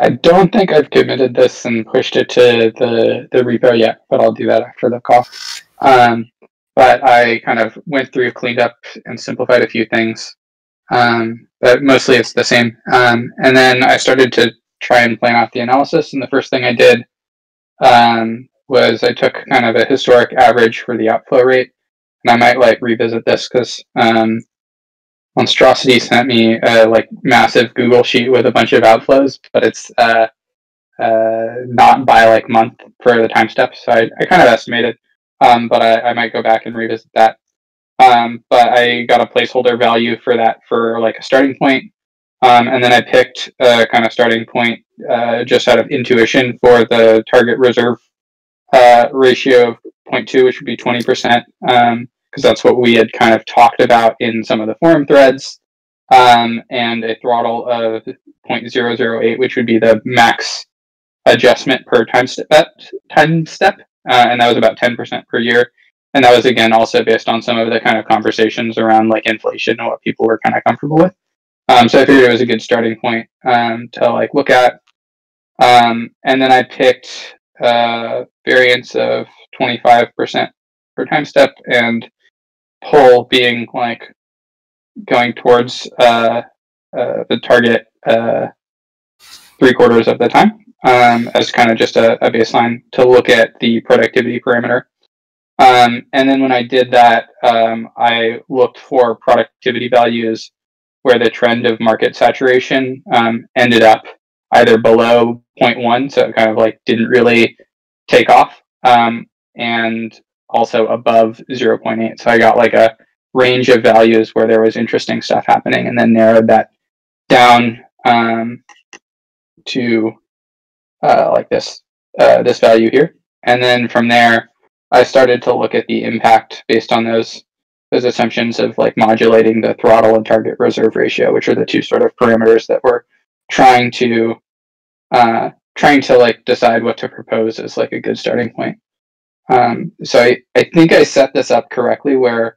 I don't think I've committed this and pushed it to the, the repo yet, but I'll do that after the call. Um, but I kind of went through, cleaned up, and simplified a few things. Um, but mostly it's the same. Um, and then I started to try and plan out the analysis. And the first thing I did um, was I took kind of a historic average for the outflow rate. And I might like revisit this because um, Monstrosity sent me a like massive Google sheet with a bunch of outflows, but it's uh, uh, not by like month for the time steps. So I, I kind of estimated, um, but I, I might go back and revisit that. Um, but I got a placeholder value for that for like a starting point. Um, and then I picked a kind of starting point uh, just out of intuition for the target reserve uh, ratio of 0.2, which would be 20%. Um, because that's what we had kind of talked about in some of the forum threads, um, and a throttle of 0.008, which would be the max adjustment per time step, time step uh, and that was about 10% per year. And that was again also based on some of the kind of conversations around like inflation and what people were kind of comfortable with. Um, so I figured it was a good starting point um, to like look at. Um, and then I picked uh, variance of 25% per time step and pull being like going towards uh, uh, the target uh, three quarters of the time um, as kind of just a, a, baseline to look at the productivity parameter. Um, and then when I did that, um, I looked for productivity values where the trend of market saturation um, ended up either below 0.1, so it kind of like didn't really take off, um, and also above 0.8. So I got like a range of values where there was interesting stuff happening and then narrowed that down um, to uh, like this uh, this value here. And then from there, I started to look at the impact based on those those assumptions of like modulating the throttle and target reserve ratio, which are the two sort of parameters that we're trying to uh, trying to like decide what to propose as like a good starting point. Um, so I, I think I set this up correctly where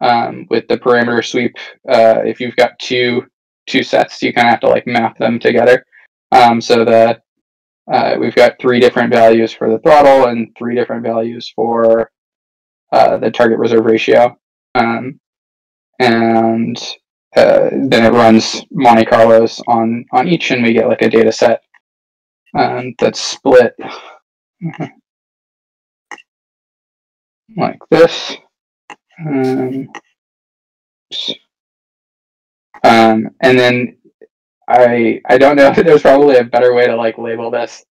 um, with the parameter sweep, uh, if you've got two two sets, you kind of have to like map them together. Um, so the uh, we've got three different values for the throttle and three different values for uh, the target reserve ratio. Um, and uh, then it runs Monte Carlos on, on each, and we get like a data set um, that's split like this. Um, um, and then I I don't know. If there's probably a better way to like label this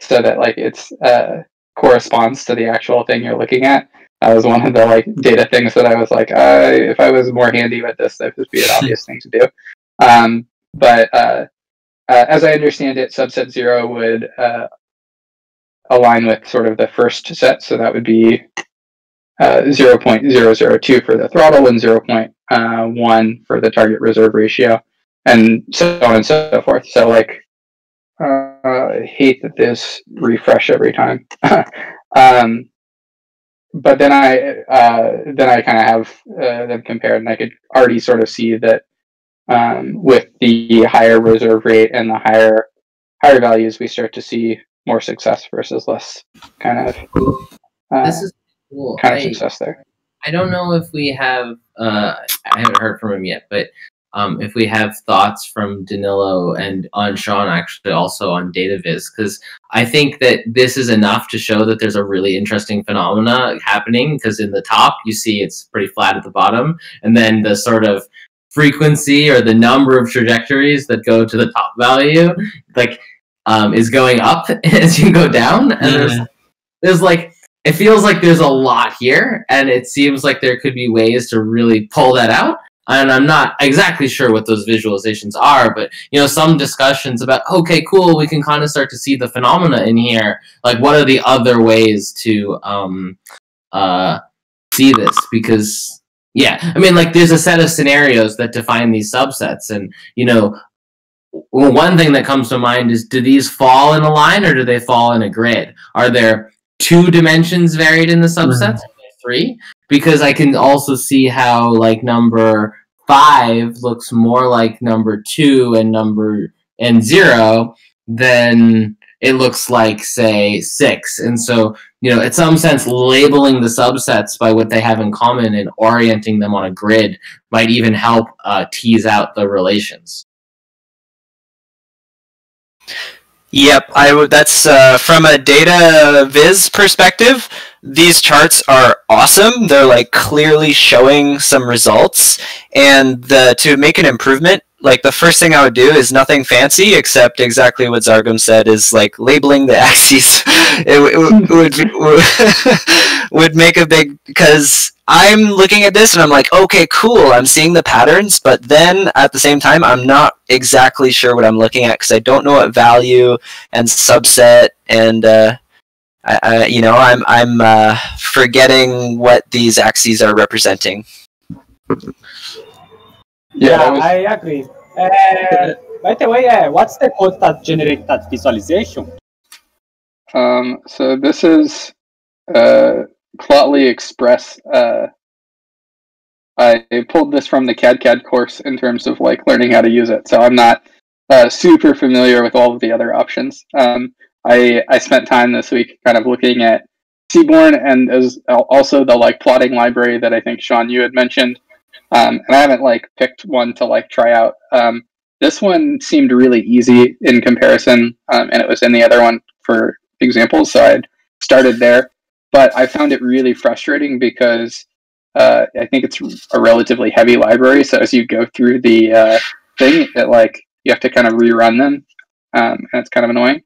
so that like it's uh, corresponds to the actual thing you're looking at. That was one of the like data things that I was like, uh, if I was more handy with this, that would be an obvious thing to do. Um, but uh, uh, as I understand it, subset zero would uh, align with sort of the first set, so that would be uh, 0.002 for the throttle and 0.1 uh, for the target reserve ratio, and so on and so forth. So, like, uh, I hate that this refresh every time. um, but then I uh, then I kind of have them compared, and I could already sort of see that um, with the higher reserve rate and the higher higher values, we start to see more success versus less kind of. Uh, this is cool. Kind of I, success there. I don't know if we have. Uh, I haven't heard from him yet, but um, if we have thoughts from Danilo and on Sean actually also on DataViz, because I think that this is enough to show that there's a really interesting phenomena happening. Because in the top, you see it's pretty flat at the bottom, and then the sort of frequency or the number of trajectories that go to the top value, like, um, is going up as you go down, and yeah. there's there's like it feels like there's a lot here, and it seems like there could be ways to really pull that out. And I'm not exactly sure what those visualizations are, but you know, some discussions about okay, cool, we can kind of start to see the phenomena in here. Like, what are the other ways to um, uh, see this? Because yeah, I mean, like, there's a set of scenarios that define these subsets, and you know, one thing that comes to mind is do these fall in a line or do they fall in a grid? Are there two dimensions varied in the subsets, mm-hmm. three, because I can also see how like number five looks more like number two and number and zero, than it looks like say six. And so you know, in some sense, labeling the subsets by what they have in common and orienting them on a grid might even help uh, tease out the relations. Yep, I w- that's uh, from a data viz perspective. These charts are awesome. They're like clearly showing some results, and the, to make an improvement, like the first thing I would do is nothing fancy except exactly what Zargham said is like labeling the axes. it, it, would would make a big because I'm looking at this and I'm like, okay, cool. I'm seeing the patterns, but then at the same time, I'm not exactly sure what I'm looking at because I don't know what value and subset and uh, I, I, you know I'm I'm uh, forgetting what these axes are representing. Yeah, was... I agree. Uh, by the way, uh, what's the code that generates that visualization? Um, so this is uh, Plotly Express. Uh, I pulled this from the CAD course in terms of like learning how to use it, so I'm not uh, super familiar with all of the other options. Um, I I spent time this week kind of looking at Seaborn and as also the like plotting library that I think Sean you had mentioned. Um, and I haven't like picked one to like try out. Um, this one seemed really easy in comparison, um, and it was in the other one for examples, so I started there. But I found it really frustrating because uh, I think it's a relatively heavy library. So as you go through the uh, thing, it like you have to kind of rerun them, um, and it's kind of annoying.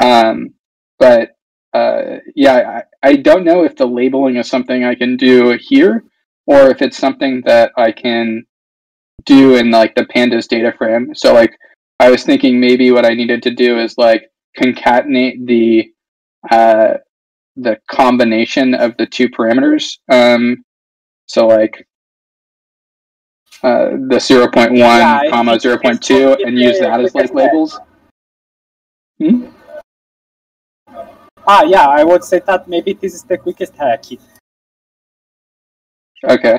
Um, but uh, yeah, I, I don't know if the labeling is something I can do here or if it's something that I can do in like the pandas data frame. So like I was thinking maybe what I needed to do is like concatenate the uh, the combination of the two parameters. Um, so like uh, the 0.1 yeah, comma 0.2 and use that as like labels. Hmm? Ah, yeah, I would say that maybe this is the quickest hack. Okay.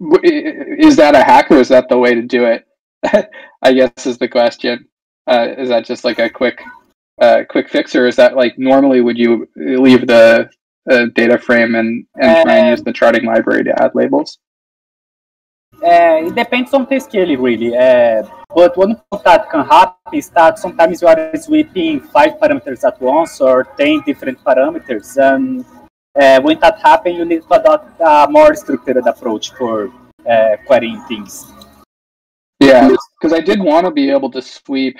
Is that a hack or is that the way to do it? I guess is the question. Uh, is that just like a quick, uh, quick fix, or is that like normally would you leave the uh, data frame and, and try and use the charting library to add labels? Uh, it depends on the scale, really. Uh, but one that can happen is that sometimes you are sweeping five parameters at once or 10 different parameters. And uh, when that happens, you need to adopt a more structured approach for uh, querying things. Yeah, because I did want to be able to sweep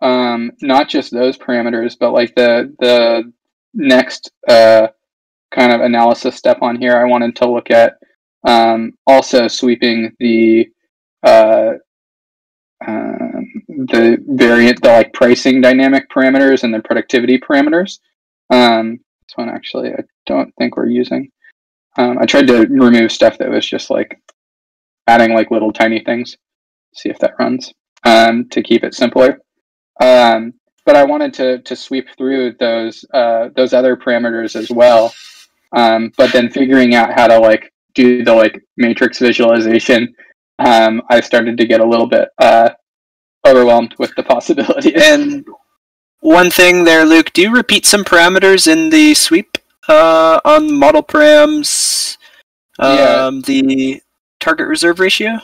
um, not just those parameters, but like the the next uh, kind of analysis step on here. I wanted to look at um, also sweeping the uh, um, the variant, the like pricing dynamic parameters and the productivity parameters. Um, this one actually, I don't think we're using. Um, I tried to remove stuff that was just like adding like little tiny things. See if that runs um, to keep it simpler. Um, but I wanted to to sweep through those uh, those other parameters as well. Um, but then figuring out how to like do the like matrix visualization, um, I started to get a little bit uh, overwhelmed with the possibilities. And one thing there, Luke, do you repeat some parameters in the sweep uh, on model params? Um, yeah. The target reserve ratio?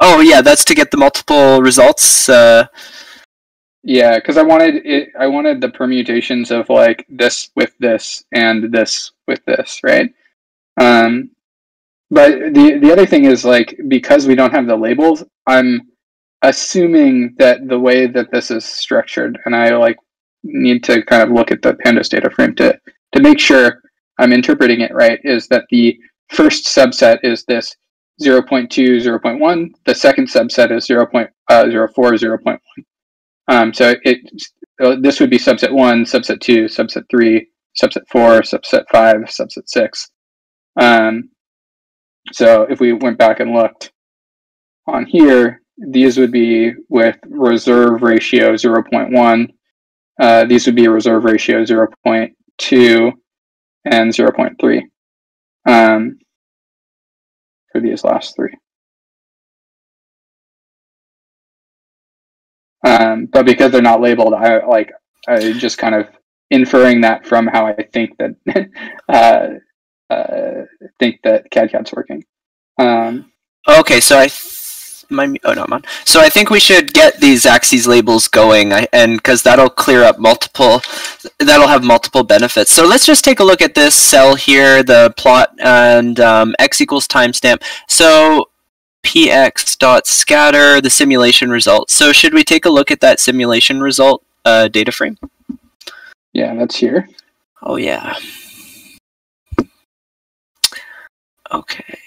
Oh yeah, that's to get the multiple results. Uh, yeah, because I wanted it. I wanted the permutations of like this with this and this with this, right? Um, but the the other thing is like because we don't have the labels, I'm assuming that the way that this is structured, and I like need to kind of look at the pandas data frame to to make sure I'm interpreting it right. Is that the first subset is this 0.2, 0.1. The second subset is 0.04, uh, 0.1. Um, so it uh, this would be subset one, subset two, subset three, subset four, subset five, subset six. Um, so if we went back and looked on here, these would be with reserve ratio 0.1. Uh, these would be a reserve ratio 0.2 and 0.3 um, for these last three. Um, but because they're not labeled, I like I just kind of inferring that from how I think that uh, uh, think that cadCAD's working. Um, Okay, so I my oh no, I'm on. So I think we should get these axes labels going, and because that'll clear up multiple, that'll have multiple benefits. So let's just take a look at this cell here, the plot and um, x equals timestamp. So px dot scatter the simulation result. So should we take a look at that simulation result uh, data frame? yeah, that's here. Oh yeah. Okay.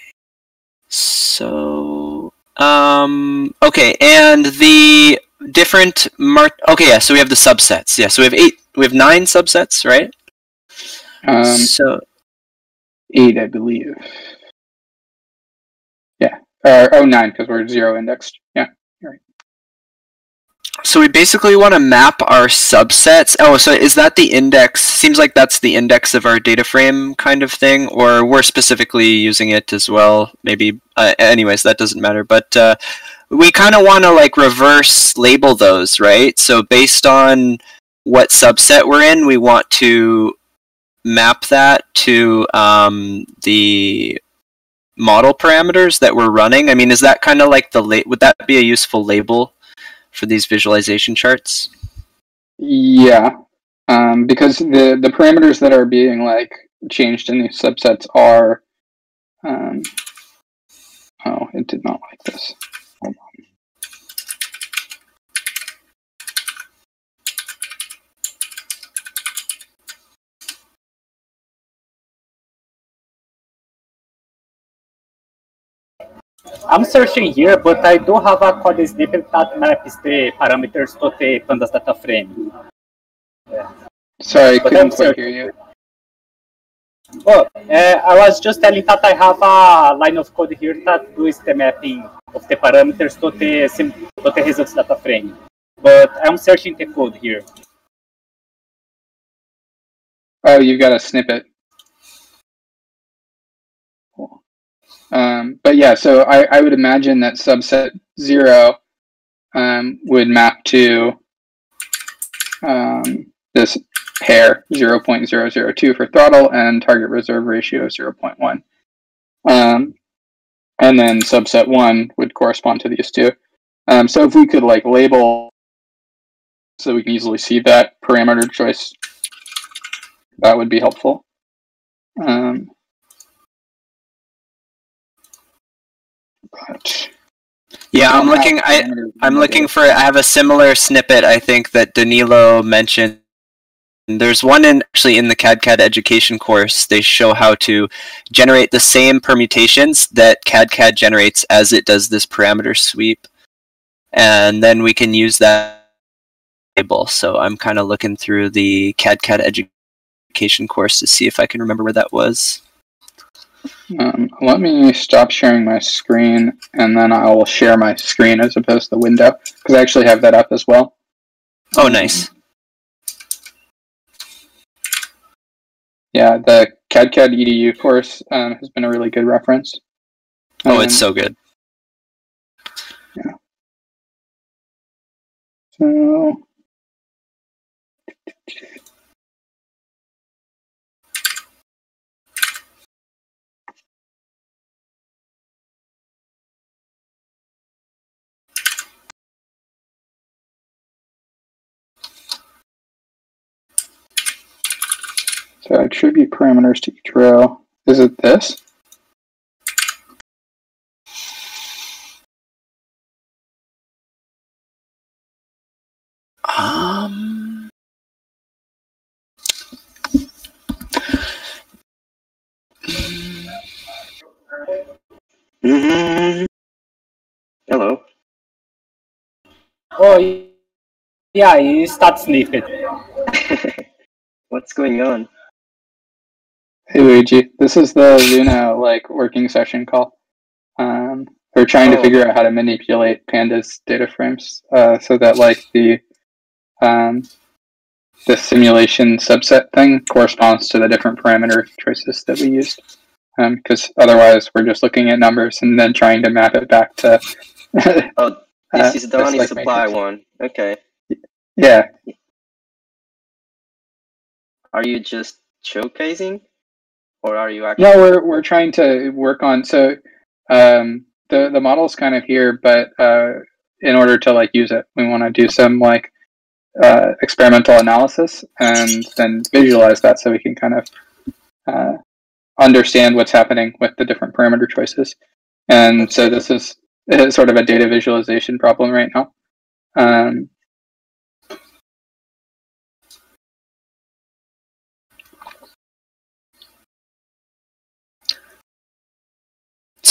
So um okay, and the different mar- okay, yeah, so we have the subsets. Yeah, so we have eight we have nine subsets, right? Um, so eight, I believe. Yeah, or oh nine because we're zero indexed. So we basically want to map our subsets. Oh, so is that the index? Seems like that's the index of our data frame kind of thing, or we're specifically using it as well. Maybe. Uh, anyways, that doesn't matter. But uh, we kind of want to like reverse label those, right? So based on what subset we're in, we want to map that to um, the model parameters that we're running. I mean, is that kind of like the la- would that be a useful label for these visualization charts? Yeah, um, because the the parameters that are being like changed in these subsets are. Um, oh, it did not like this. I'm searching here, but I do have a code snippet that maps the parameters to the pandas data frame. Sorry, But couldn't quite hear you. Oh, uh, I was just telling that I have a line of code here that does the mapping of the parameters to the, sim- to the results data frame. But I'm searching the code here. Oh, you've got a snippet. Um, but yeah, so I, I would imagine that subset zero um, would map to um, this pair 0.002 for throttle and target reserve ratio 0.1. Um, and then subset one would correspond to these two. Um, so if we could like label so we can easily see that parameter choice that would be helpful. Um, but Yeah, I'm looking. I I'm looking for. I have a similar snippet. I think that Danilo mentioned. There's one in actually in the cadCAD education course. They show how to generate the same permutations that cadCAD generates as it does this parameter sweep, and then we can use that table. So I'm kind of looking through the cadCAD education course to see if I can remember where that was. Um, let me stop sharing my screen, and then I will share my screen as opposed to the window because I actually have that up as well. Oh, nice. Yeah, the cadCAD EDU course um, has been a really good reference. Oh, it's Um, so good. Yeah. So, so attribute parameters to each row. Is it this? Um. mm-hmm. Hello. Oh, yeah, you start sleeping. What's going on? Hey Luigi, this is the Luna like working session call. Um, we're trying to Oh. figure out how to manipulate pandas data frames uh, so that like the um, the simulation subset thing corresponds to the different parameter choices that we used. Because otherwise, we're just looking at numbers and then trying to map it back to Oh, This Uh, is the only like supply matrix. one. Okay. Yeah. Are you just showcasing, or are you actually? No, we're we're trying to work on so um, the the model's kind of here, but uh, in order to like use it, we want to do some like uh, experimental analysis and then visualize that so we can kind of uh, understand what's happening with the different parameter choices. And so this is, is sort of a data visualization problem right now. Um,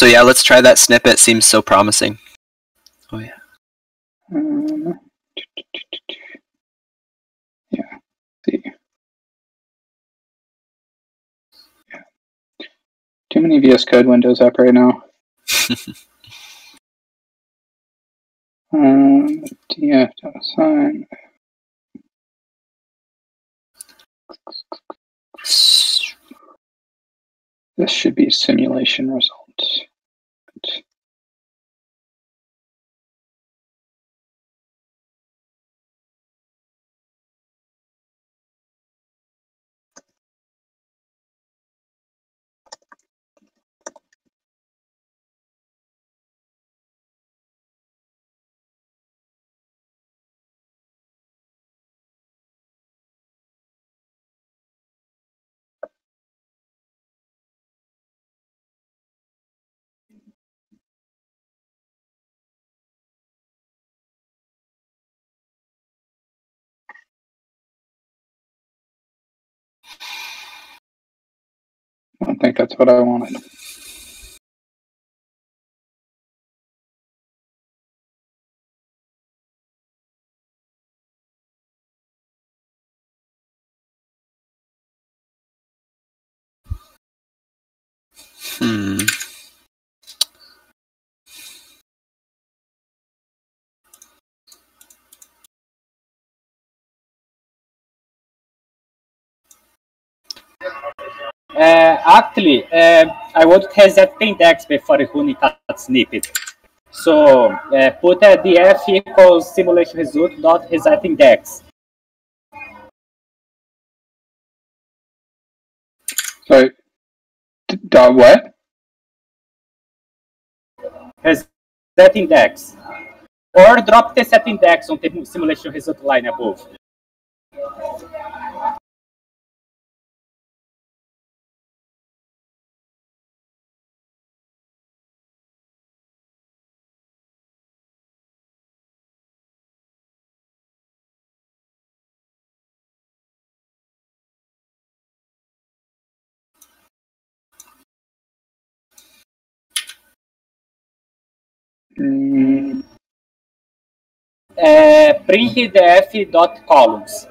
So yeah, let's try that snippet. It seems so promising. Oh yeah. Um, yeah. See. Yeah. Too many VS Code windows up right now. um, df sign. This should be simulation results. Think that's what I wanted. Actually, uh, I want to reset the index before running that snippet. So uh, put uh, df equals simulation result dot reset index. So, dot what? Reset index. Or drop the set index on the simulation result line above. Mm, Uh, print df dot columns.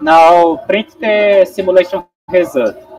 Now print the simulation result.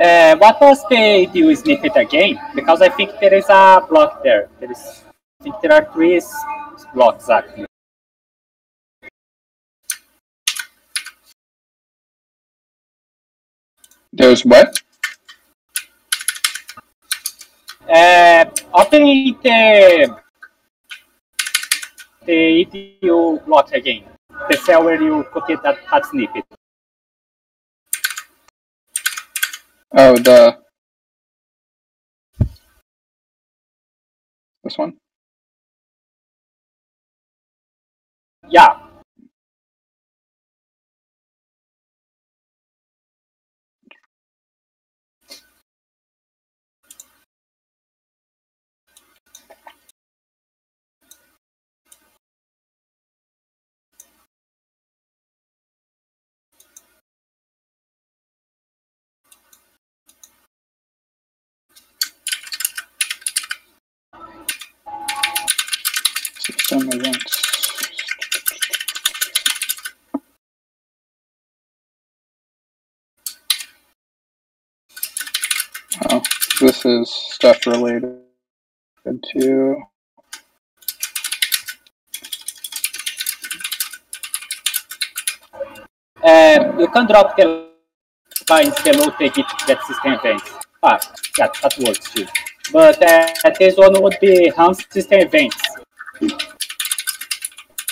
Uh, what was the do snippet again? Because I think there is a block there. There is, I think there are three blocks actually. there's what? Uh, opening the the edu block again. The cell where you copied that, that snippet. Oh, the this one. Yeah. Is stuff related to. Uh, you can drop the lines below take it get system events. Ah, yeah, that works too. But uh, this one would be ham system events.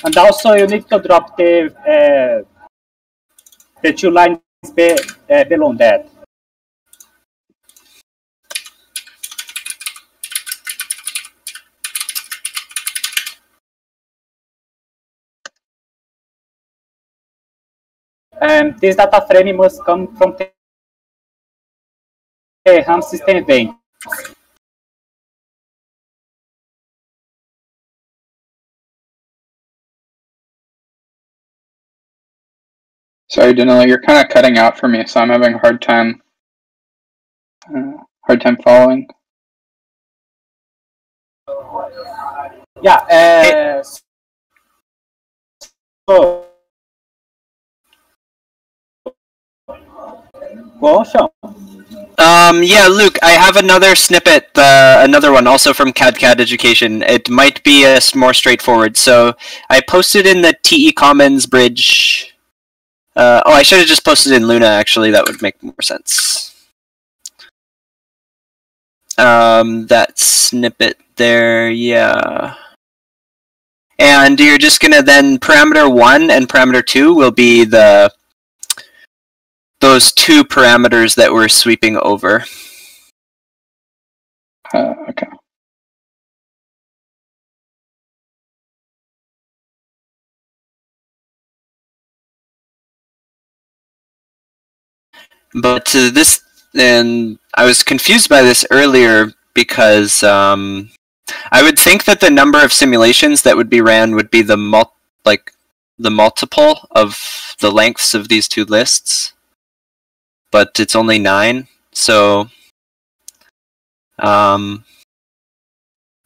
And also you need to drop the uh, the two lines be, uh, below that. And this data frame must come from the ham system event. Sorry, Danilo, you're kind of cutting out for me, so I'm having a hard time. Uh, hard time following. Yeah. Uh, so, on, Sean. Um, yeah, Luke, I have another snippet, uh, another one also from CAD Education. It might be a s- more straightforward. So I posted in the TE Commons bridge. Uh, oh, I should have just posted in Luna. Actually, that would make more sense. Um, that snippet there, yeah. And you're just gonna then parameter one and parameter two will be the those two parameters that we're sweeping over. Uh, okay. But uh, this, and I was confused by this earlier because um, I would think that the number of simulations that would be ran would be the mul- like the multiple of the lengths of these two lists, but it's only nine. So, um,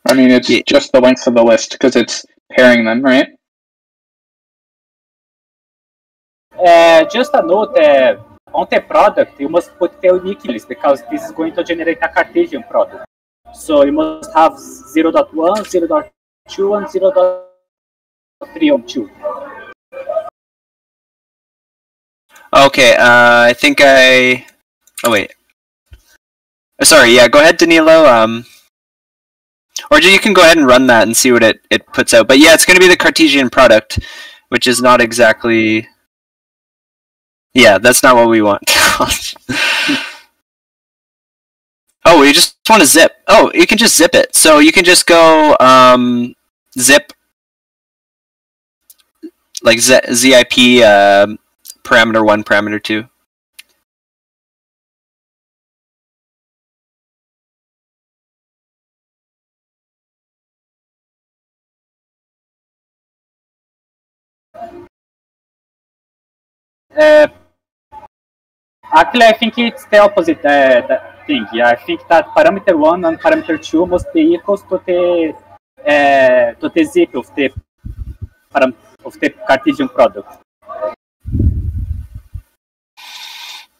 I mean, it's Yeah. just the length of the list because it's pairing them, right? Uh, just a note, uh, on the product, you must put the unique list because this is going to generate a Cartesian product. So you must have 0.1, 0.2, and 0.3 on 2. Okay. Uh, I think I. Oh wait. Uh, Sorry. Yeah. Go ahead, Danilo. Um. Or you can go ahead and run that and see what it, it puts out. But yeah, it's going to be the Cartesian product, which is not exactly. Yeah, that's not what we want. oh, you just want to zip. Oh, you can just zip it. So you can just go um, zip like Z- zip um parameter one, parameter two. Uh, actually, I think it's the opposite uh, thing. Yeah, I think that parameter 1 and parameter 2 must be equals to the, uh, to the zip of the, of the Cartesian product.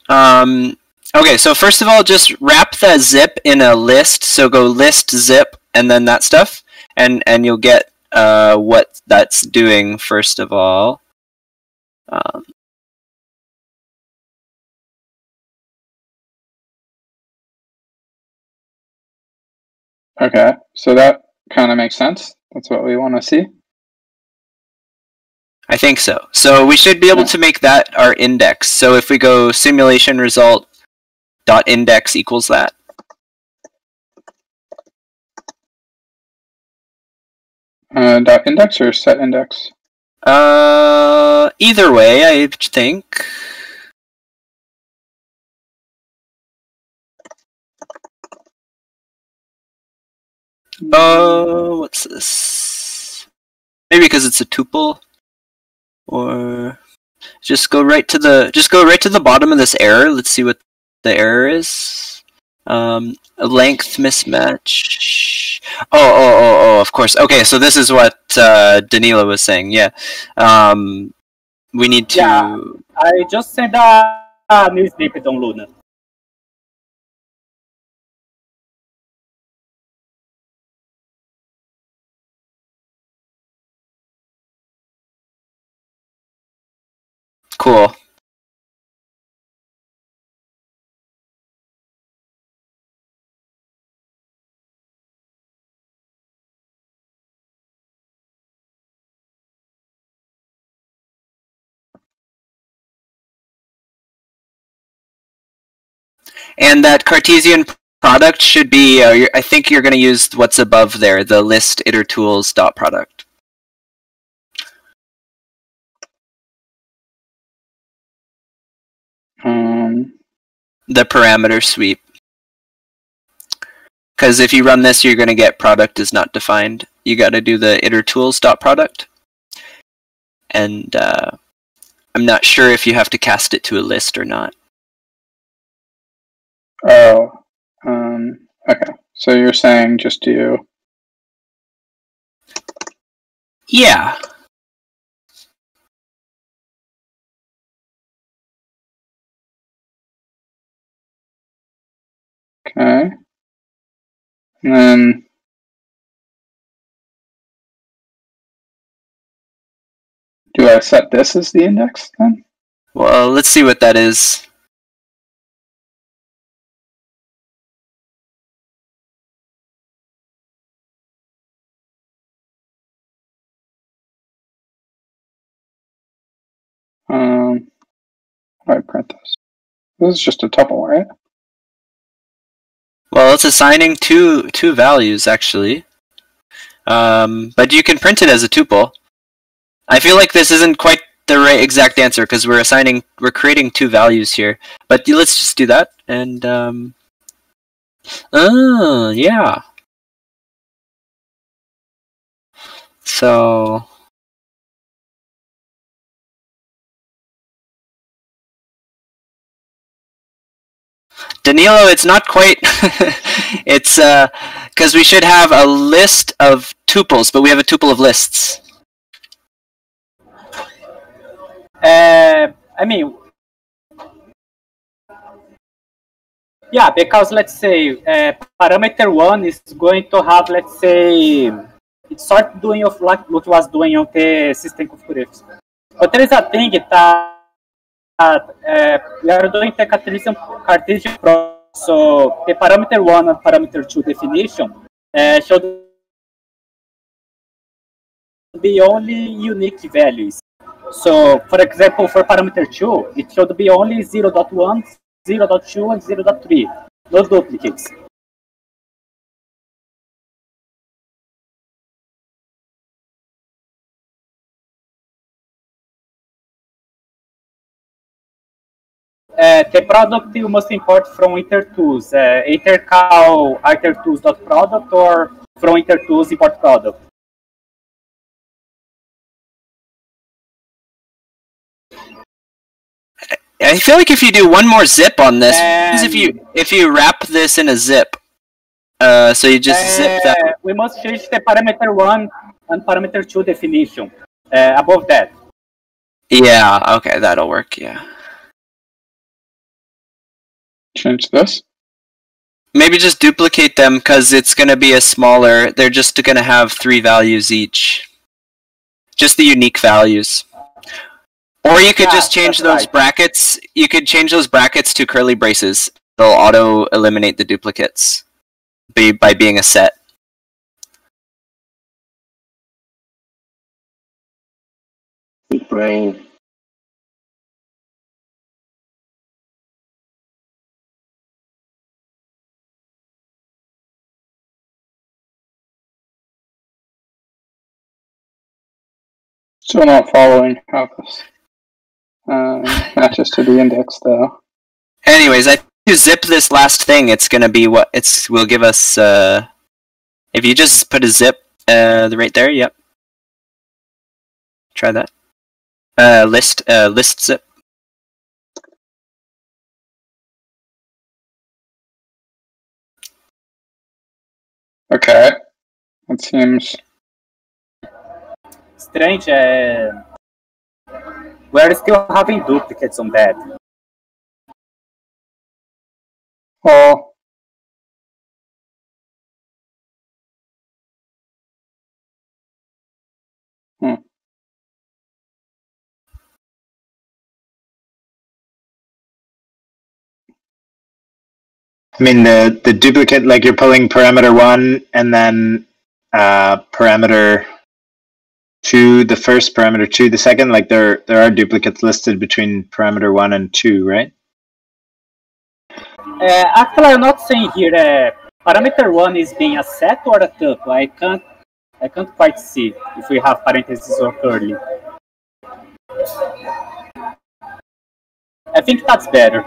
Um, okay, so first of all, just wrap the zip in a list. So go list zip and then that stuff, and and you'll get uh, what that's doing first of all. Um, Okay, so that kind of makes sense. That's what we want to see. I think so. So we should be able to make that our index. So if we go simulation result dot index equals that. Uh, dot index or set index? Uh, either way, I think. Oh, what's this? Maybe because it's a tuple, or just go right to the just go right to the bottom of this error. Let's see what the error is. Um, length mismatch. Oh, oh, oh, oh, of course. Okay, so this is what uh, Danilo was saying. Yeah. Um, we need to. Yeah. I just sent a, a new snippet on Luna. Cool. And that Cartesian product should be, uh, I think you're going to use what's above there, the list itertools dot product. Um, the parameter sweep. Because if you run this, you're going to get product is not defined. You got to do the itertools dot product. And uh, I'm not sure if you have to cast it to a list or not. oh, um, okay. So you're saying just do Yeah. Okay, and then do I set this as the index then? Well, let's see what that is. Um, how do I print this? This is just a tuple, right? Well, it's assigning two two values actually. Um, but you can print it as a tuple. I feel like this isn't quite the right exact answer because we're assigning we're creating two values here. But let's just do that and um, oh yeah. So Danilo, it's not quite. it's uh, because we should have a list of tuples, but we have a tuple of lists. Uh, I mean, yeah, because let's say uh, parameter one is going to have, let's say, it's sort doing of like what was doing on the system configuration. But there is a thing that we are doing the Cartesian, Cartesian process. So the parameter one and parameter two definition uh, should be only unique values. So, for example, for parameter 2, it should be only 0 0.1, 0 0.2, and 0 0.3, no duplicates. The product you must import from itertools, uh, itercal itertools.product or from itertools import product. I feel like if you do one more zip on this, is if you if you wrap this in a zip, uh, so you just zip that. Uh, we must change the parameter 1 and parameter 2 definition uh, above that. Yeah, okay, that'll work. Yeah, Change this. maybe just duplicate them because it's gonna be a smaller. They're just gonna have three values each, just the unique values. Or you could Yeah, just change those right. brackets. You could change those brackets to curly braces. They'll auto eliminate the duplicates by, by being a set. Big brain. Still not following how this matches to the index, though. Anyways, I think you zip this last thing, it's gonna be what it's will give us. Uh, if you just put a zip uh, right there, yep. Try that. Uh, list uh, list zip. Okay. that seems Strange. Uh, we're still having duplicates on that. well. Hmm. I mean the the duplicate like you're pulling parameter one and then uh, parameter two, the first parameter to the second. Like there there are duplicates listed between parameter one and two, right? Uh, actually, I'm not saying here uh, parameter one is being a set or a tuple. I can't, I can't quite see if we have parentheses or curly. I think that's better.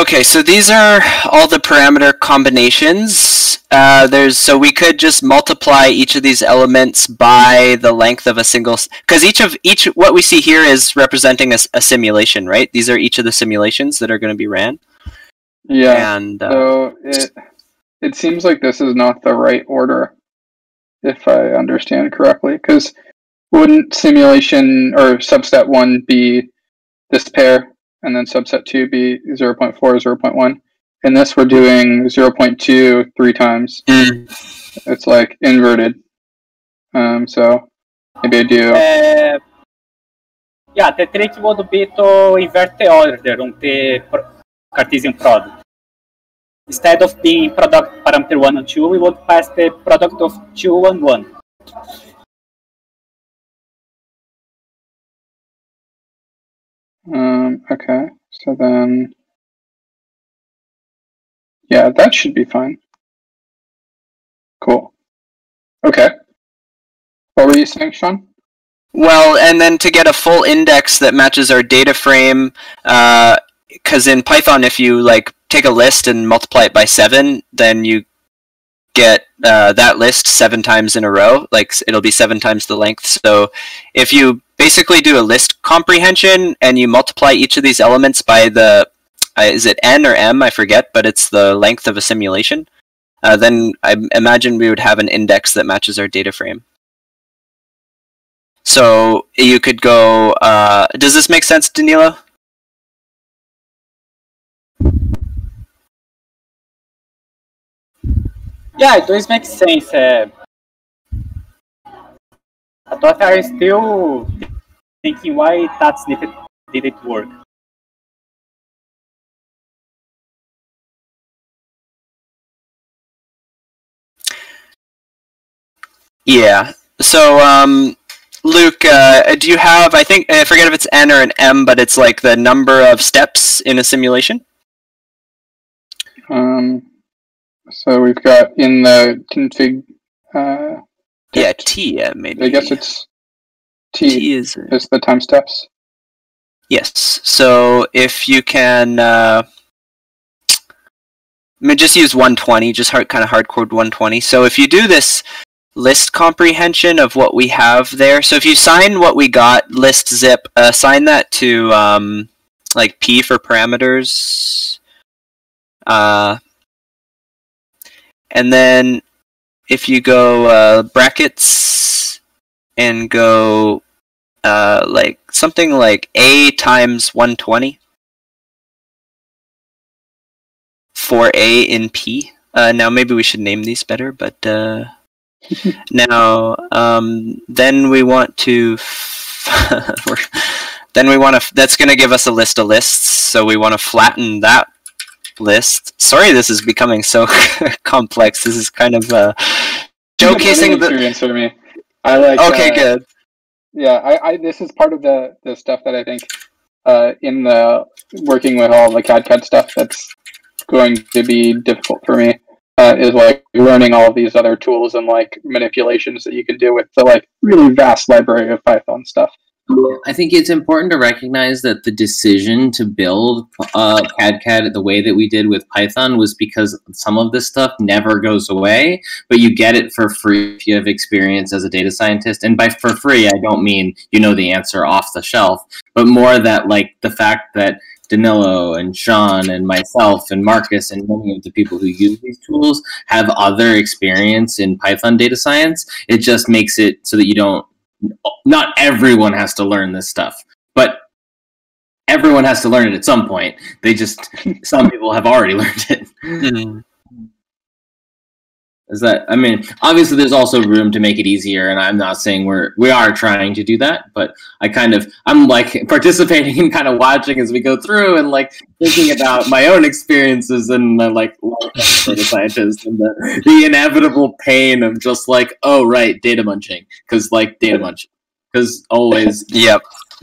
Okay, so these are all the parameter combinations. Uh, there's so we could just multiply each of these elements by the length of a single because each of each what we see here is representing a simulation, right? These are each of the simulations that are going to be ran, Yeah. and uh, So it it seems like this is not the right order, if I understand correctly. Because wouldn't simulation or subset one be this pair, and then subset two be 0.4, 0.1? In this, we're doing 0.2 three times. mm, It's like inverted. Um, so maybe I do. Uh, yeah, the trick would be to invert the order on the Cartesian product. Instead of being product parameter 1 and 2, we would pass the product of 2 and 1. Um, okay, so then, yeah, that should be fine. Cool. Okay. What were you saying, Sean? well, and then to get a full index that matches our data frame, because in Python, if you like take a list and multiply it by seven, then you get uh, that list seven times in a row. Like it'll be seven times the length. So if you basically do a list comprehension and you multiply each of these elements by the uh, is it n or m? I forget, but it's the length of a simulation. Uh, then I imagine we would have an index that matches our data frame. So you could go. Uh, does this make sense, Danilo? Yeah, it does make sense. Uh, I thought I was still thinking why that snippet didn't work. Yeah. So, um, Luke, uh, do you have? I think I forget if it's n or an m, but it's like the number of steps in a simulation. Um, so we've got in the config. Uh, Yeah, t. Uh, maybe. I guess it's T, t is is the time steps. yes. So if you can, uh, I mean, just use 120, just hard, kind of hardcore 120. So if you do this list comprehension of what we have there, so if you sign what we got, list zip, assign that to um, like p for parameters, uh, and then if you go uh, brackets and go uh, like something like a times 120 for a in p. Uh, now maybe we should name these better, but uh, now um, then we want to. F- then we want to. That's going to give us a list of lists, so we want to flatten that list. Sorry, this is becoming so complex. This is kind of uh, showcasing the. experience for me. I like. Okay, uh, good. Yeah, I, I this is part of the the stuff that I think uh, in the working with all the cadCAD stuff that's going to be difficult for me uh, is like learning all of these other tools and like manipulations that you can do with the like really vast library of Python stuff. I think it's important to recognize that the decision to build uh, CAD the way that we did with Python was because some of this stuff never goes away, but you get it for free if you have experience as a data scientist. And by for free, I don't mean you know the answer off the shelf, but more that like the fact that Danilo and Sean and myself and Marcus and many of the people who use these tools have other experience in Python data science. It just makes it so that you don't not everyone has to learn this stuff, but everyone has to learn it at some point. They just some people have already learned it. Mhm. Is that I mean, obviously there's also room to make it easier and I'm not saying we're we are trying to do that, but I kind of I'm like participating and kind of watching as we go through and like thinking about my own experiences and my like life as a data scientist and the, the inevitable pain of just like, oh right, data munging. Cause like data munging. Cause always Yep.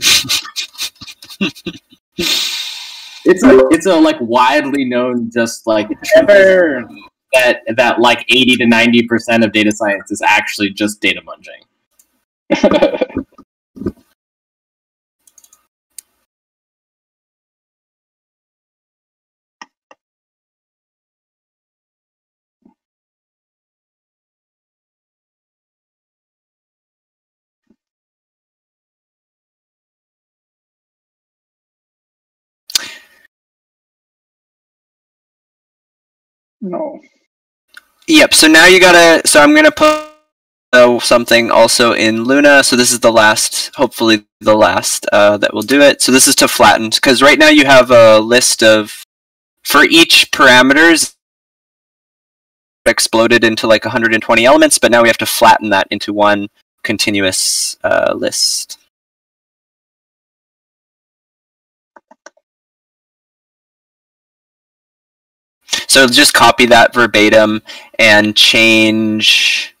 it's a it's a like widely known just like Ever, that that like 80 to 90 percent of data science is actually just data munging no. Yep. So now you gotta. So I'm gonna put uh, something also in Luna. So this is the last, hopefully the last uh, that will do it. So this is to flatten because right now you have a list of for each parameters exploded into like 120 elements, but now we have to flatten that into one continuous uh, list. So just copy that verbatim and change.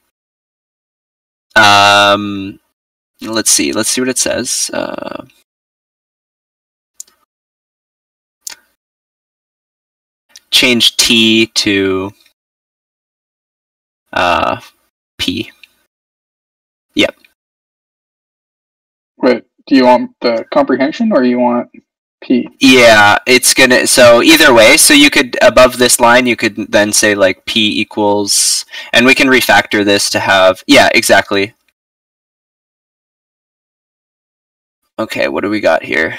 Um, let's see. Let's see what it says. Uh, change T to uh, P. Yep. Wait, do you want the comprehension or you want P? Yeah, it's gonna. So either way, so you could above this line, you could then say like P equals, and we can refactor this to have. Yeah, exactly. Okay, what do we got here?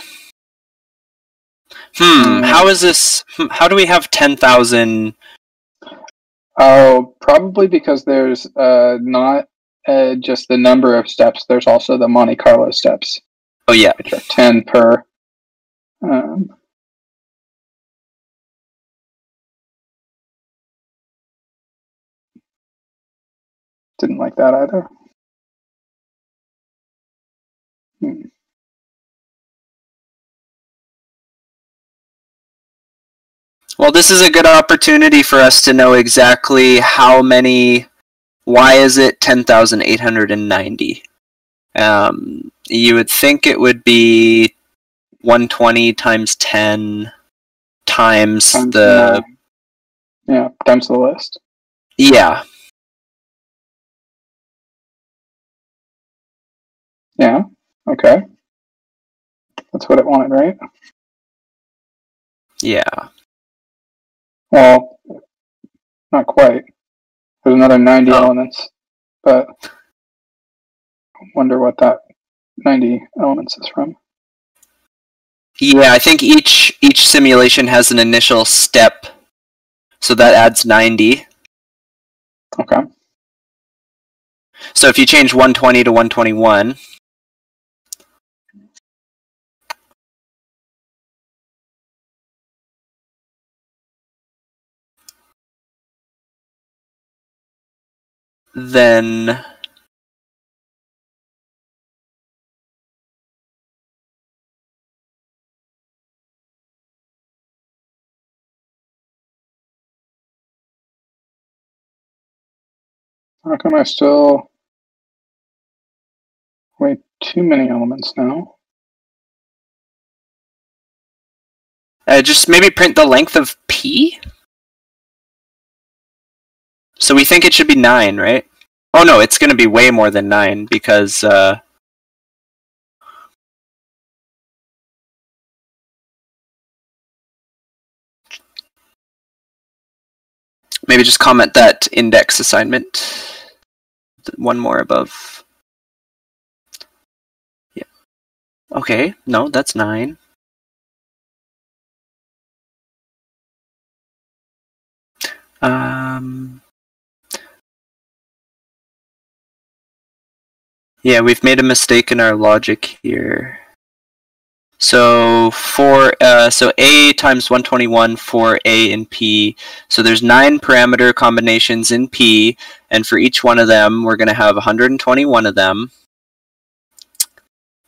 Hmm. Um, How is this? hmm, How do we have ten thousand? Oh, probably because there's uh, not uh, just the number of steps. There's also the Monte Carlo steps, Oh yeah. which are ten per. Um, didn't like that either. Hmm. Well, this is a good opportunity for us to know exactly how many. Why is it ten thousand eight hundred and ninety? Um, you would think it would be one twenty times ten times Times the nine. yeah times the list. yeah Yeah. Okay. That's what it wanted, right? yeah. Well, not quite. There's another 90 Oh. elements, but I wonder what that 90 elements is from. Yeah, I think each each simulation has an initial step, so that adds ninety. Okay. So if you change one twenty to one twenty one, then How come I still wait too many elements now? uh, just maybe print the length of p. So we think it should be nine, right? Oh no, it's going to be way more than nine because uh, maybe just comment that index assignment. One more above. Yeah. Okay, no, that's nine. Um. Yeah, we've made a mistake in our logic here. So for uh, so a times 121 for a and p. So there's nine parameter combinations in p, and for each one of them, we're going to have 121 of them.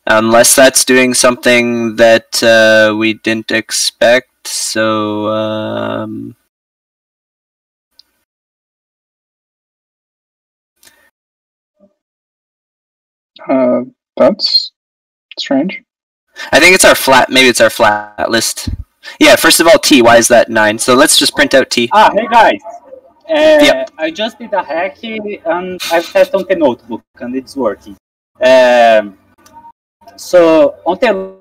Unless that's doing something that uh, we didn't expect. So um, Uh, that's strange. I think it's our flat. Maybe it's our flat list. Yeah. First of all, T. Why is that nine? So let's just print out T. Ah, hey guys. Uh, Yep. I just did a hack and I've tested on the notebook and it's working. Um, so on the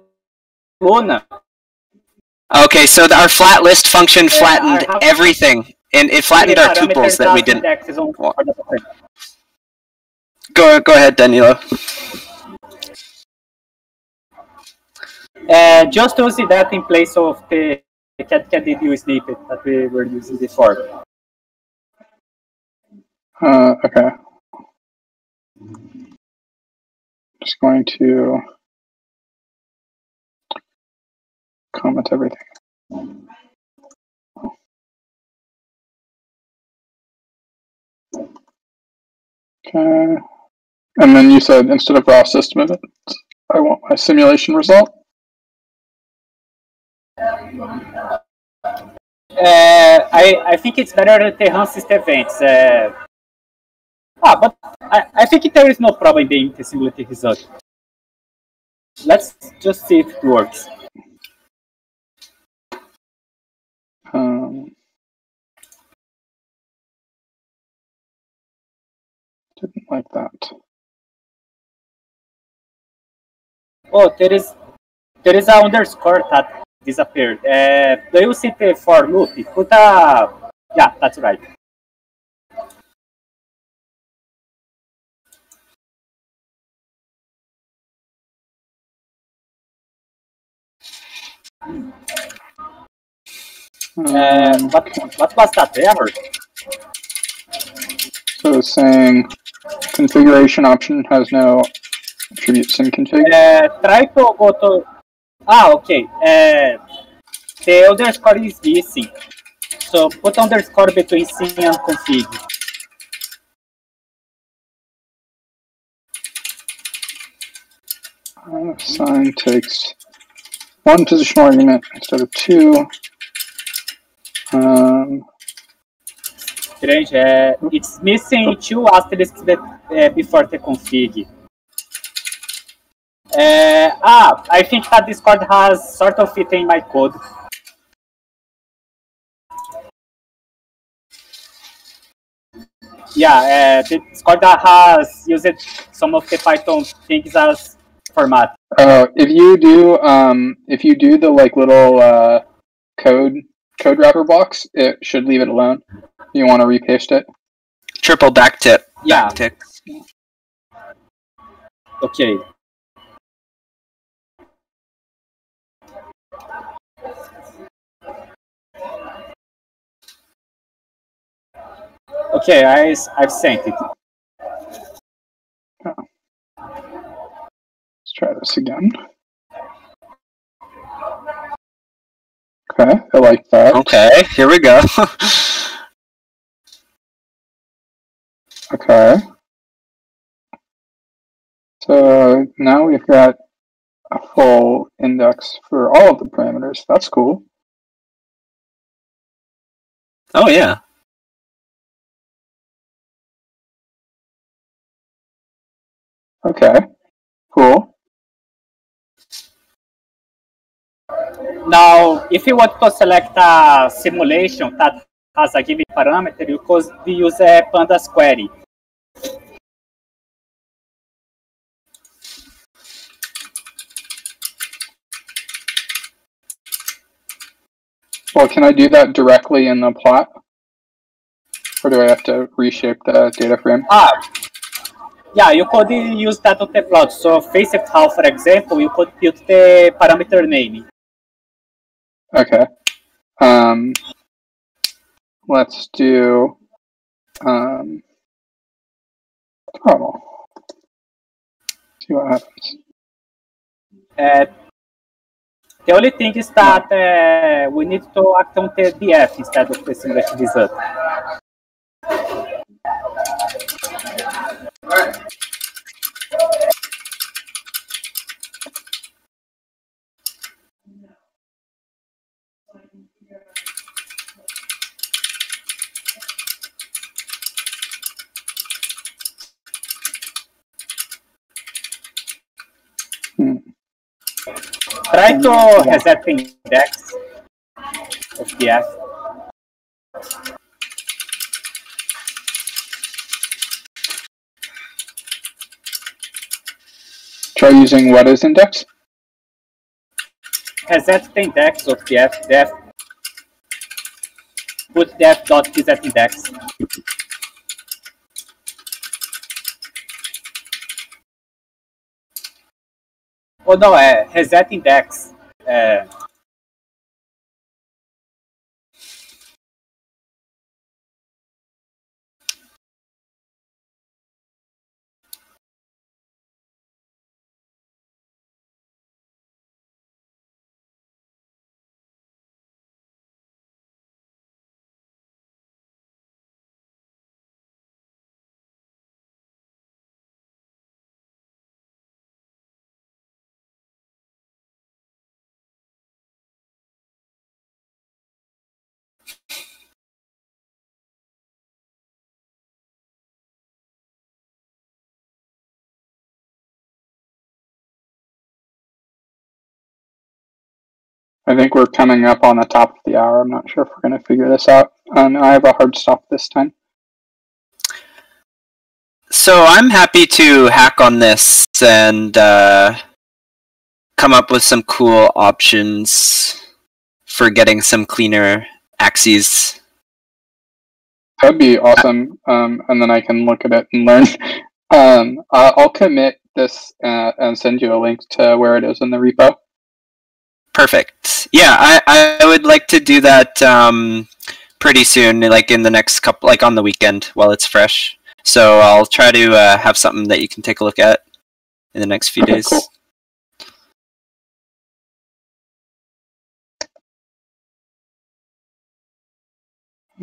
Luna, Okay, so the, our flat list function flattened everything, and it flattened our tuples that we didn't. Indexes on for the program. Go go ahead, Danilo. Uh, just using that in place of the did you snippet that we were using before. Uh, okay. Just going to comment everything. Okay. And then you said instead of raw system I want my simulation result. I, I think it's better to system events. Uh, ah, but I, I think there is no problem being the simulated result. Let's just see if it works. Um, didn't like that. Oh, there is there is a underscore that disappeared. Uh, do you see the for loop? Put a yeah, that's right. Um, what what was that error? So it's saying configuration option has no attribute sim config. Uh, try to go to ah okay. Uh, the underscore is missing, so put underscore between sim and config. Sign takes one positional argument instead of two. Um, Strange. Uh, it's missing two asterisks be- uh, before the config. Uh, ah, I think that Discord has sort of fit in my code. Yeah, uh, the Discord has used some of the Python things as format. uh, if you do, um, if you do the like little uh, code code wrapper box, it should leave it alone. You want to repaste it. Triple back tip. Yeah. Tick. Okay. Okay, I, I've sent it. Let's try this again. Okay, I like that. Okay, here we go. Okay. So now we've got a full index for all of the parameters. That's cool. oh yeah. Okay. Cool. Now, if you want to select a simulation that has a given parameter, you could use a pandas query. Well, can I do that directly in the plot? Or do I have to reshape the data frame? Ah, yeah, you could use that on the plot. So facet how, for example, you could put the parameter name. Okay. Um, let's do um, total. See what happens. Uh, the only thing is that uh, we need to act on the DF instead of the simulation result. Hmm. Try to reset the index of DF. Try using what is index? Reset the index of DF. Def. Put def dot is reset index. Oh não, é reset index. É, I think we're coming up on the top of the hour. I'm not sure if we're going to figure this out. Um, I have a hard stop this time. So I'm happy to hack on this and uh, come up with some cool options for getting some cleaner axes. That'd be awesome. Um, and then I can look at it and learn. Um, I'll commit this uh, and send you a link to where it is in the repo. Perfect. Yeah, I, I would like to do that um, pretty soon, like in the next couple, like on the weekend while it's fresh. So I'll try to uh, have something that you can take a look at in the next few Okay, days. cool.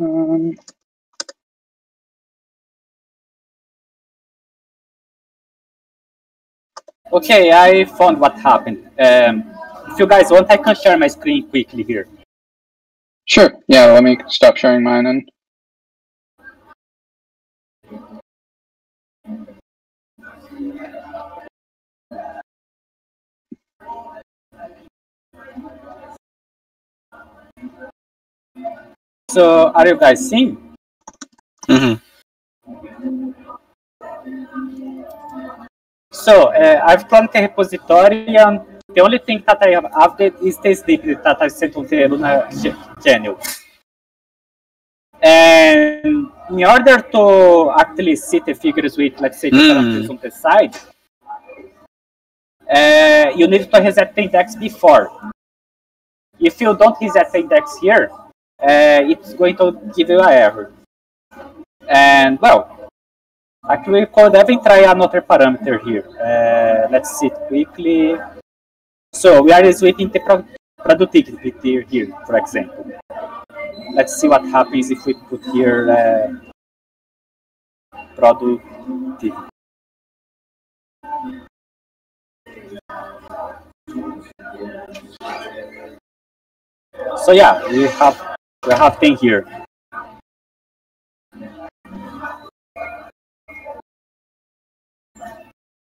Um, okay, I found what happened. Um, if you guys want, I can share my screen quickly here. sure. Yeah, let me stop sharing mine and So, are you guys seeing? hmm So, uh, I've cloned the repository, and the only thing that I have updated is the snippet that I sent on the Luna channel. And in order to actually see the figures with, let's say, the Mm. on the side, uh, you need to reset the index before. If you don't reset the index here, uh, it's going to give you an error. And, well, Actually, we could even try another parameter here. Uh, let's see it quickly. So we are sweeping the pro- productivity here, here, for example. Let's see what happens if we put here uh, productivity. So yeah, we have we have thing here.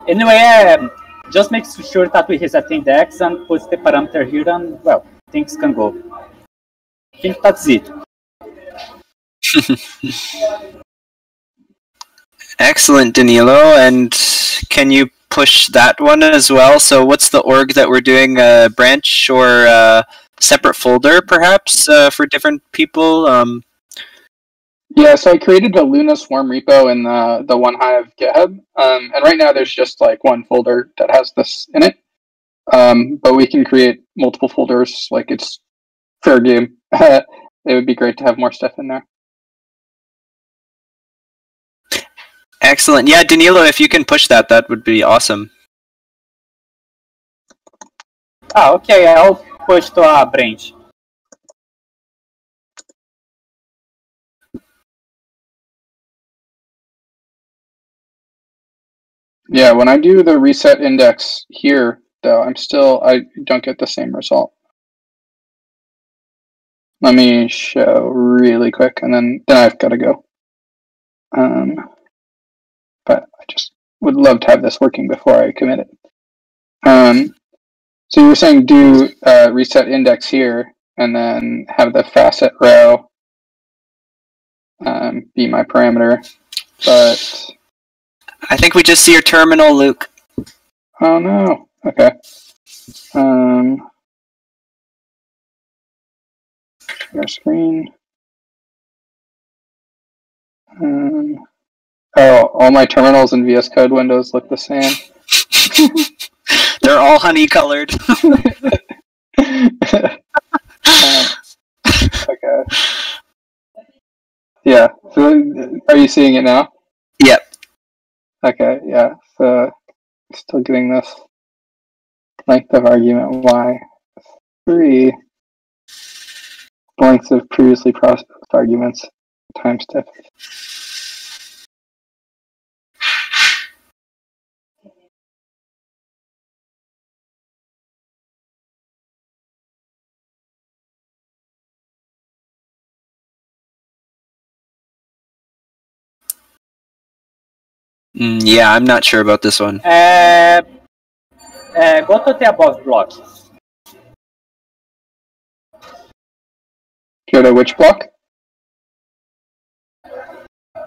Anyway, um, just make sure that we reset the index and put the parameter here and, well, things can go. I think that's it. Excellent, Danilo. And can you push that one as well? So, what's the org that we're doing? A branch or a separate folder, perhaps, uh, for different people? Um, Yeah, so I created a Luna Swarm repo in the the 1Hive GitHub, um, and right now there's just like one folder that has this in it. Um, but we can create multiple folders. Like it's fair game. it would be great to have more stuff in there. Excellent. Yeah, Danilo, if you can push that, that would be awesome. Ah, ok, I'll push to a branch. Yeah, when I do the reset index here, though, I'm still I don't get the same result. Let me show really quick, and then then I've got to go. Um, but I just would love to have this working before I commit it. Um, so you were saying do uh, reset index here, and then have the facet row um, be my parameter, but I think we just see your terminal, Luke. Oh no. Okay. Um. Share screen. Um. Oh, all my terminals in VS Code windows look the same. They're all honey colored. Um, okay. Yeah. So, are you seeing it now? yep. Okay, yeah. So still getting this length of argument y three lengths of previously processed arguments times diff. Mm, yeah, I'm not sure about this one. É, é, go to the above block. Go to which block?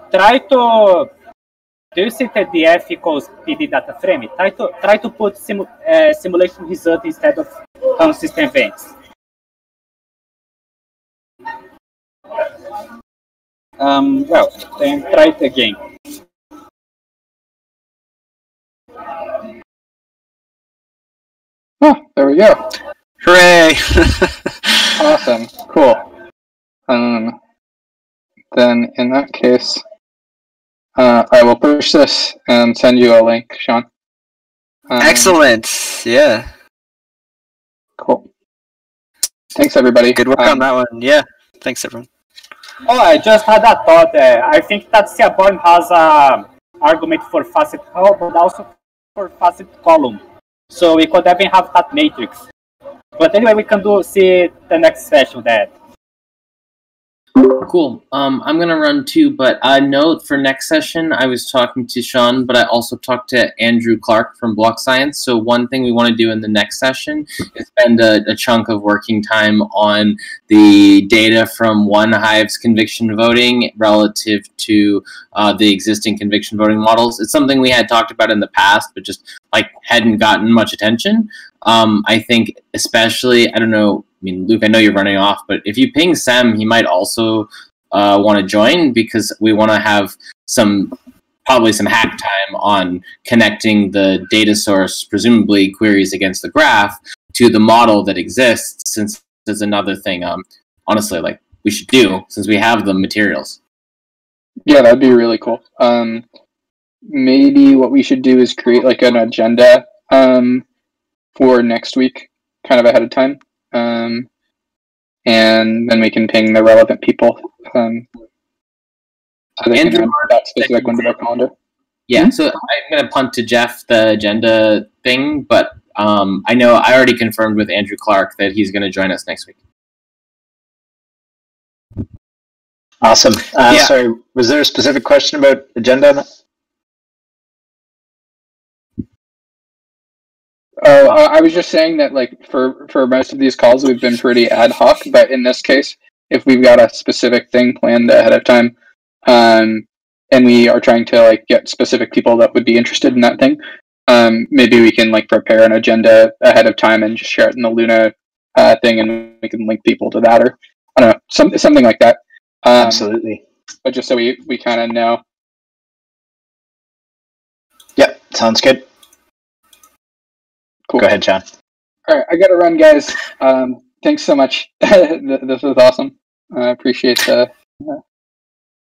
Try to. Do you see TDF equals PD data frame? Try to try to put simu, uh, simulation result instead of on system events. Um, well, then try it again. Oh, there we go. Hooray! Awesome. Cool. Um, then in that case, uh, I will push this and send you a link, Sean. Um, Excellent. Yeah. Cool. Thanks, everybody. Good work Um, on that one. Yeah. Thanks, everyone. Oh, I just had a thought. Uh, I think that Seaborn has a argument for facet row, but also for facet column. So we could even have that matrix. But anyway, we can do see the next session that. Cool. Um, I'm gonna run too, but a note for next session. I was talking to Sean, but I also talked to Andrew Clark from Block Science. So one thing we want to do in the next session is spend a, a chunk of working time on the data from 1Hive's conviction voting relative to uh, the existing conviction voting models. It's something we had talked about in the past, but just like hadn't gotten much attention. Um, I think especially I don't know. I mean, Luke, I know you're running off, but if you ping Sam, he might also uh, want to join because we want to have some probably some hack time on connecting the data source, presumably queries against the graph, to the model that exists. Since there's another thing, um, honestly, like we should do since we have the materials. Yeah, that'd be really cool. Um, maybe what we should do is create like an agenda um, for next week, kind of ahead of time, um, and then we can ping the relevant people um, so they Andrew can that specific window of calendar. Yeah, so I'm gonna punt to Jeff the agenda thing, but um, I know I already confirmed with Andrew Clark that he's gonna join us next week. Awesome. Uh, Yeah. Sorry, was there a specific question about agenda? Oh, I I was just saying that like for for most of these calls we've been pretty ad hoc, but in this case, if we've got a specific thing planned ahead of time, um, and we are trying to like get specific people that would be interested in that thing, um, maybe we can like prepare an agenda ahead of time and just share it in the Luna uh, thing, and we can link people to that, or I don't know, some, something like that. Um, Absolutely. but just so we we kind of know. Yep, sounds good. Cool. Go ahead, John. All right, I got to run, guys. Um, thanks so much. This was awesome. I appreciate the, uh,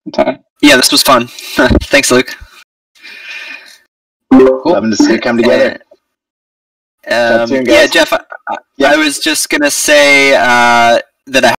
the time. Yeah, this was fun. Thanks, Luke. Cool. Loving to see it come together. Um, soon, yeah. Jeff, I, I- Yeah. I was just gonna say uh, that I